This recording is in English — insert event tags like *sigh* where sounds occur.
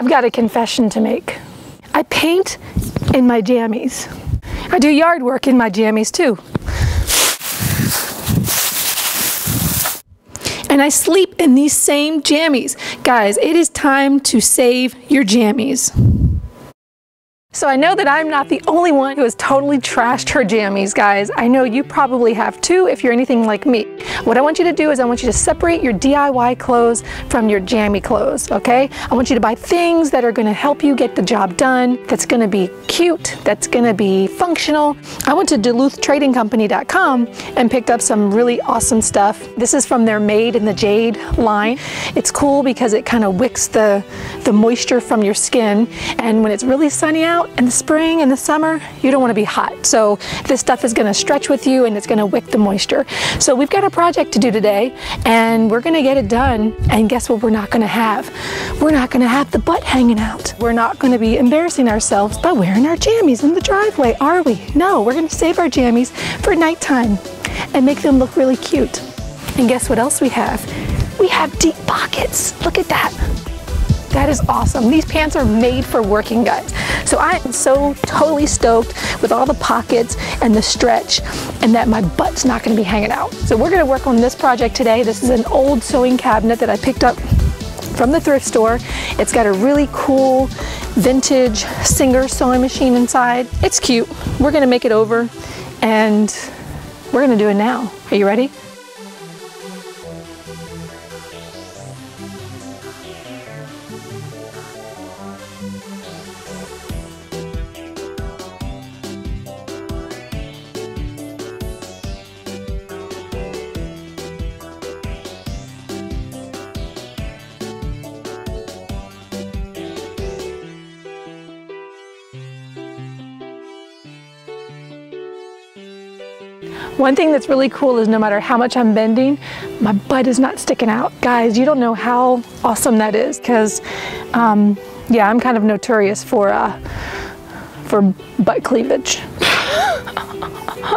I've got a confession to make. I paint in my jammies. I do yard work in my jammies too. And I sleep in these same jammies. Guys, it is time to save your jammies. So I know that I'm not the only one who has totally trashed her jammies, guys. I know you probably have too if you're anything like me. What I want you to do is I want you to separate your DIY clothes from your jammy clothes, okay? I want you to buy things that are gonna help you get the job done, that's gonna be cute, that's gonna be functional. I went to DuluthTradingCompany.com and picked up some really awesome stuff. This is from their Made in the Shade line. It's cool because it kind of wicks the, the moisture from your skin and when it's really sunny out, out in the spring and the summer, you don't want to be hot. So this stuff is going to stretch with you and it's going to wick the moisture. So we've got a project to do today and we're going to get it done. And guess what we're not going to have? We're not going to have the butt hanging out. We're not going to be embarrassing ourselves by wearing our jammies in the driveway, are we? No, we're going to save our jammies for nighttime and make them look really cute. And guess what else we have? We have deep pockets. Look at that. That is awesome. These pants are made for working guys. So I am so totally stoked with all the pockets and the stretch and that my butt's not gonna be hanging out. So we're gonna work on this project today. This is an old sewing cabinet that I picked up from the thrift store. It's got a really cool vintage Singer sewing machine inside. It's cute. We're gonna make it over and we're gonna do it now. Are you ready? One thing that's really cool is no matter how much I'm bending, my butt is not sticking out. Guys, you don't know how awesome that is because, um, yeah, I'm kind of notorious for, uh, for butt cleavage. *laughs*